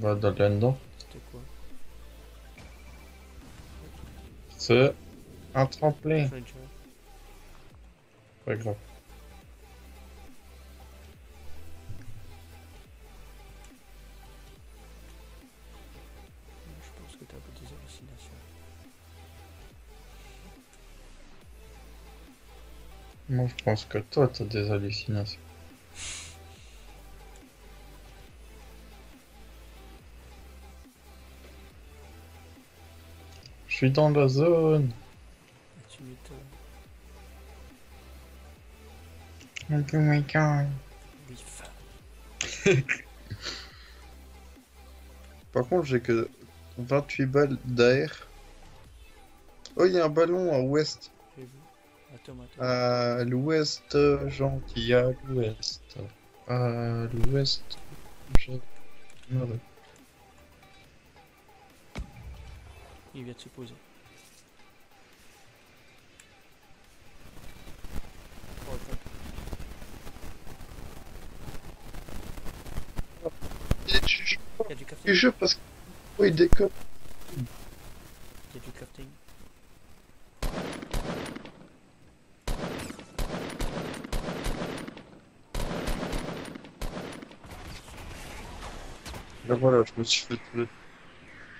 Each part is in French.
Va d'aller là-dedans. C'était quoi? C'est un tremplin. Des hallucinations. Moi, je pense que toi, t'as des hallucinations. Je suis dans la zone. Tu m'étonnes. Oh my god. Par contre, j'ai que 28 balles d'air. Oh, il y a un ballon à ouest. Attends, attends. À l'ouest, gentil, à l'ouest. À l'ouest. Il vient de se poser. Il y a du crafting. jeu parce que. Il déconne. Il y a du crafting. Là, voilà, je me suis fait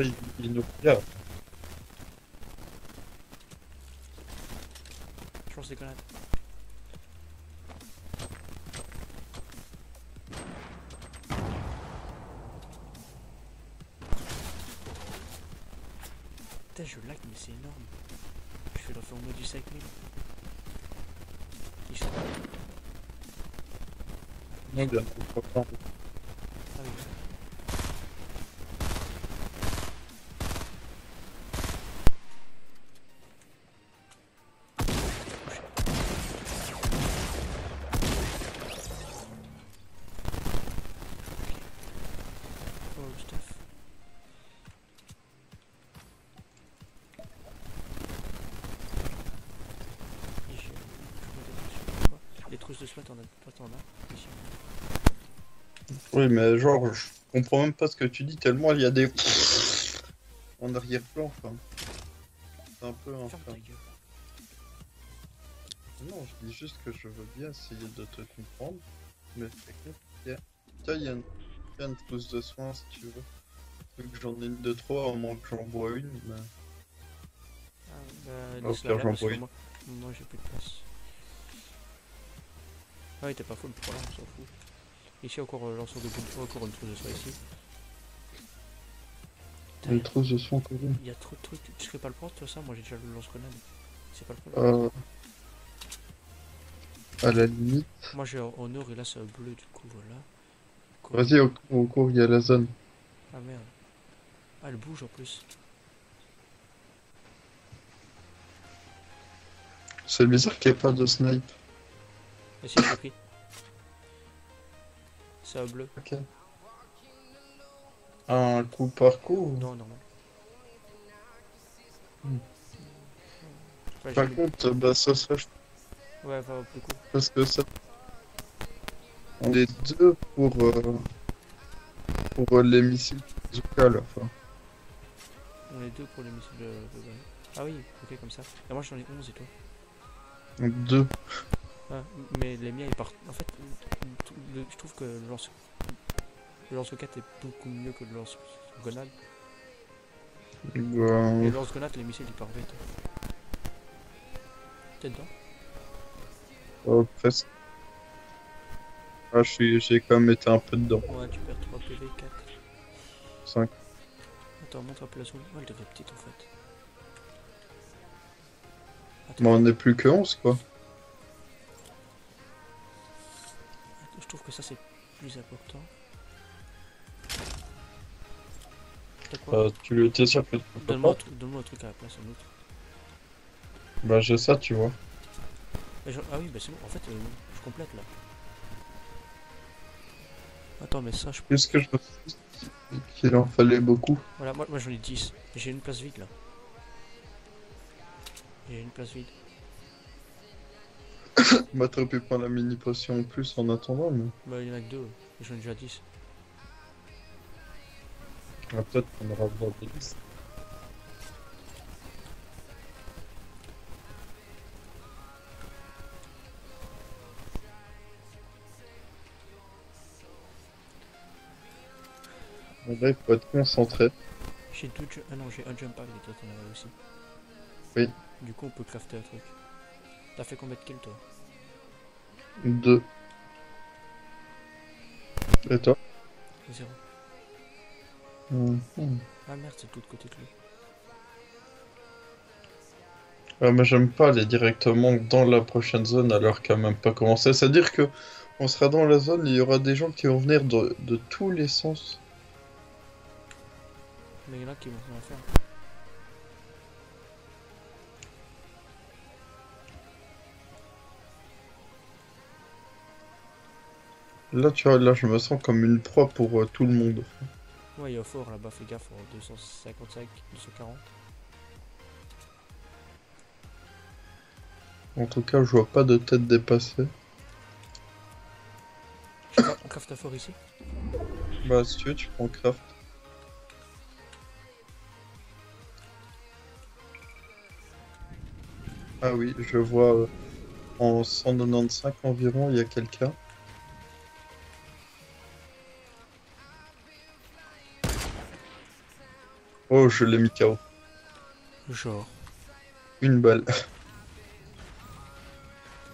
Il, il nous regarde. Je lance des grenades. Putain, je lag, mais c'est énorme. Je vais le mode du cycling. Il se- T'en as. Oui, mais genre, je comprends même pas ce que tu dis tellement il y a des. En arrière-plan, enfin. C'est un peu enfin. Non, je dis juste que je veux bien essayer de te comprendre, mais c'est compliqué. Tiens, il y a une, il y a une trousse de soins si tu veux. Vu que j'en ai une de trop, à moins que j'en bois une, mais. Ah, bah, Au laisse-la pire, là, j'en parce que bois une. moi, moi j'ai plus de place. Ah oui, t'es pas full pour là, on s'en fout. Ici encore euh, lanceur de boule, encore une trousse de soie ici. Putain, Une trousse de quand même. Il y a trop de trucs, tu serais pas le prendre toi ça Moi j'ai déjà le lance-grenade. C'est pas le problème. Euh. À la limite. Moi j'ai en or et là c'est un bleu du coup, voilà. Vas-y, au cours, il y a la zone. Ah merde. Ah elle bouge en plus. C'est bizarre qu'il n'y ait pas de snipe. Et si j'ai pris. C'est un bleu. Ok. Un coup par coup Non, normal. Hmm. Ouais, Par contre, bah, ça serait Ouais, va plus cool. parce que ça. On est deux pour. euh, pour euh, les missiles bazooka à la fin. On est deux pour les missiles de, de. Ah oui, ok, comme ça. Et moi j'en ai 11 et toi? Donc deux. Ah, mais les miens ils partent. En fait, le- je trouve que le lance. Le lance-roquette est beaucoup mieux que le lance-grenade. Et Bah, le lance-grenade, les missiles ils partent vite. T'es dedans? Euh, presque. Ah, je suis, j'ai quand même été un peu dedans. Ouais, tu perds 3 PV, 4. 5. Attends, montre un peu la zone. Oh, elle devient petite en fait. Attends, Bon, on n'est plus que 11 quoi. Trouve que ça c'est plus important. Quoi Euh, tu que tu peux Donne-moi un, pas truc- donne-moi un truc à la place, un autre. Bah j'ai ça tu vois. Ah oui, bah c'est bon, en fait, euh, je complète là. Attends, mais ça, je... Plus que je qu'il en fallait beaucoup. Voilà, moi, moi j'en ai 10. J'ai une place vide là. J'ai une place vide. Pu prendre la mini potion en plus en attendant mais... Bah, il y en a que deux. J'en ai déjà 10. Ah, peut-être qu'on aura besoin de 10. Là, il faut être concentré. J'ai deux ju- Ah non, j'ai un jump pack et toi t'en avais aussi. Oui. Du coup, on peut crafter un truc. T'as fait combien de kills toi Deux. Et toi Zéro. Mhm. Ah merde, c'est de l'autre côté de lui. Ouais, mais j'aime pas aller directement dans la prochaine zone alors qu'elle a même pas commencé. C'est-à-dire que on sera dans la zone, il y aura des gens qui vont venir de, de tous les sens. Mais il y en a qui vont rien faire. Là, tu vois, là, je me sens comme une proie pour euh, tout le monde. Ouais, il y a fort là-bas, fais gaffe, en 255, 240. En tout cas, je vois pas de tête dépassée. Je pas, on craft un fort ici? Bah, si tu veux, tu prends craft. Ah oui, je vois euh, en 195 environ, il y a quelqu'un. Oh, je l'ai mis KO. Genre. Une balle.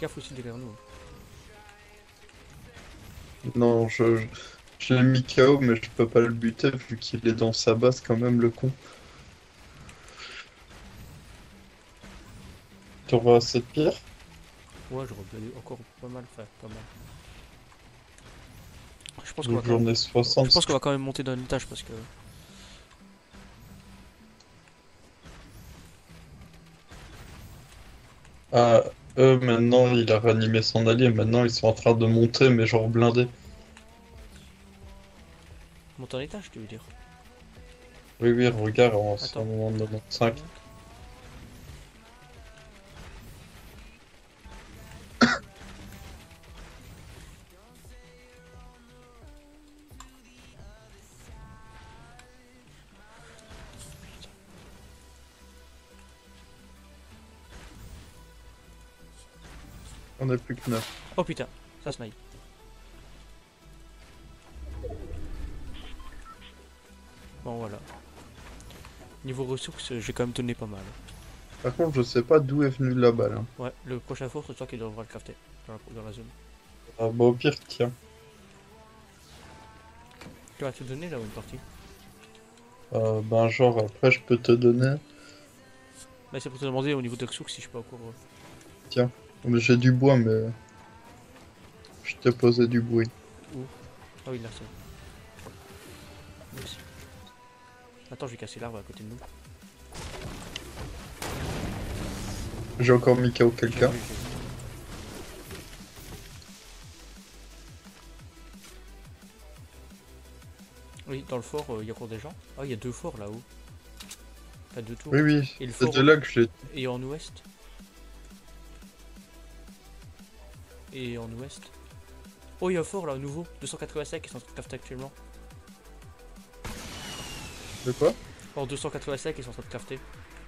Gaffe aussi derrière nous. hein. Non, je, je, je l'ai mis KO, mais je peux pas le buter vu qu'il est dans sa base quand même, le con. T'auras assez de pierre? Ouais, j'aurais bien eu encore pas mal, enfin, pas mal. Je pense qu'on va, quand même... ai 60. je pense qu'on va quand même monter d'un étage parce que. Ah, eux maintenant, il a ranimé son allié, maintenant ils sont en train de monter, mais genre blindés. Monter un étage, tu veux dire? Oui, oui, regarde, en Attends. 195. On est plus que 9. Oh putain, ça snipe. Bon voilà. Niveau ressources, j'ai quand même donné pas mal. Par contre, je sais pas d'où est venue la balle. hein. Ouais, le prochain four, c'est toi qui devras le crafter dans la, dans la zone. Ah, bah au pire, tiens. Tu vas te donner là ou une partie? Euh, ben genre, après, je peux te donner... Là c'est pour te demander au niveau de ressources si je peux encore... euh, Mais J'ai du bois, mais... Je t'ai posé du bruit. Ah oui là c'est... Merci. Attends je vais casser l'arbre à côté de nous. J'ai encore mis KO J'ai quelqu'un. j'ai. Oui, dans le fort, euh, il y a encore des gens. Ah, il y a deux forts là-haut. Deux tours. Oui, oui, c'est de là que je l'ai... Et en ouest. Et en ouest. Oh, il y a un fort là, nouveau. 285 qui sont en train de crafter actuellement. De quoi? En 285 qui sont en train de crafter.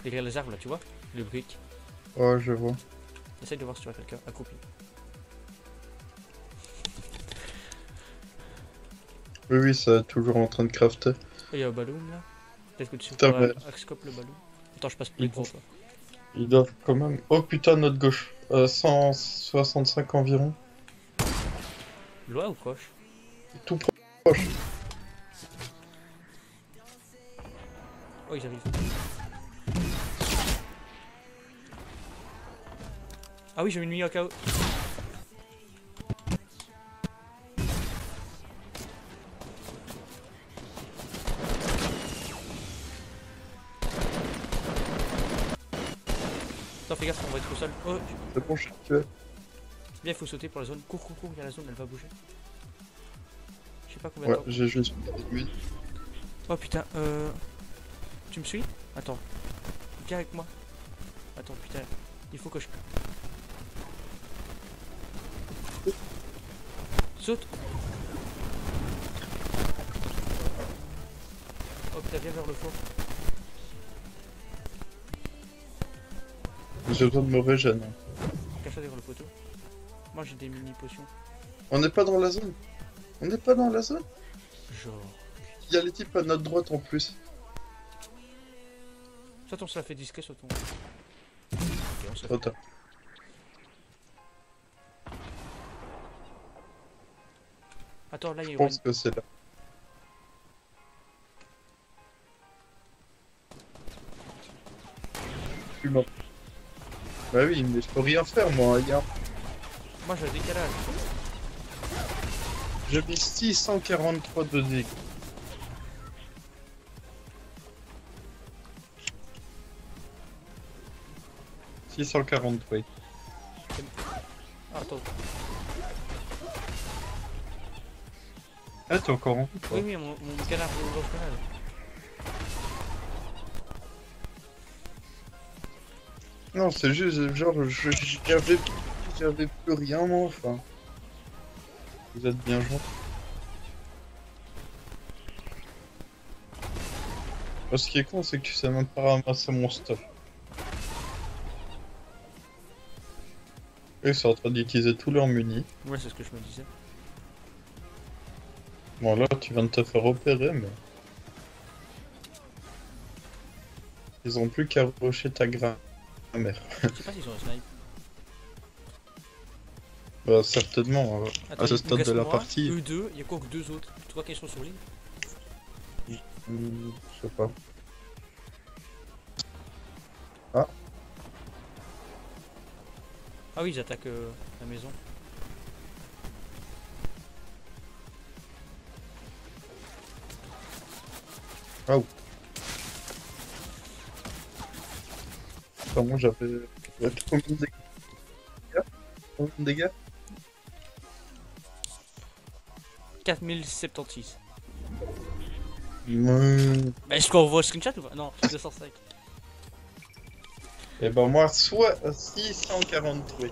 Derrière les arbres là, tu vois Le brick. Oh, je vois. Essaye de voir si tu vois quelqu'un. Un copie. Oui, oui, ça est toujours en train de crafter. Il y a un ballon là. Peut-être que tu ouais, mais- le ballon. Attends, je passe plus faut- toi. Ils doivent quand même... Oh putain, notre gauche. Euh, 165 environ. Loin ou proche Tout proche. Oh, ils arrivent. Ah oui, j'ai mis à KO. Sol. Oh, je suis tué. bien, il faut sauter pour la zone. Cours, cours, cours, il y a la zone, elle va bouger. Je sais pas combien Ouais, de temps. j'ai juste. Oh putain, euh. Tu me suis? Attends. Viens avec moi. Attends, putain. Il faut que je. Saute Oh putain, viens vers le fond. J'ai besoin de me régénérer. Cache-toi derrière le poteau. Moi j'ai des mini potions. On n'est pas dans la zone. On n'est pas dans la zone. Genre. Il y a les types à notre droite en plus. Soit on se la fait disquer, soit on. Ok, on se la fait. Attends. Attends, là il y Je pense que c'est là. Je suis mort. Bah oui, mais je peux rien faire moi, regarde. Moi j'ai décalage. J'ai mis 643 de dégâts. « 640, oui. Ah, attends. Ah, t'es encore en. Oui, oui, mon, mon canard au canal. Non, c'est juste, genre, je- j'avais j'avais plus rien, moi, enfin. Vous êtes bien gentil. Ce qui est con, c'est que tu sais même pas ramasser mon stuff. Ils sont en train d'utiliser tous leurs munis. Ouais, c'est ce que je me disais. Bon, là, tu viens de te faire opérer, mais... Ils ont plus qu'à rocher ta grand-mère. Je sais pas s'ils ont un snipe. Bah, certainement, euh, Attends, à ce il- stade de la moi, partie. Eux deux, il y a quoi que deux autres? Tu vois qu'ils sont sur l'île Hmm, je sais pas. Ah oui, ils attaquent euh, la maison. Enfin, moi, j'avais... j'avais combien de dégâts Combien de dégâts 4076. Hmm. Bah, est-ce qu'on voit le screenshot ou pas? Non, 205. Et ben moi, soit 643.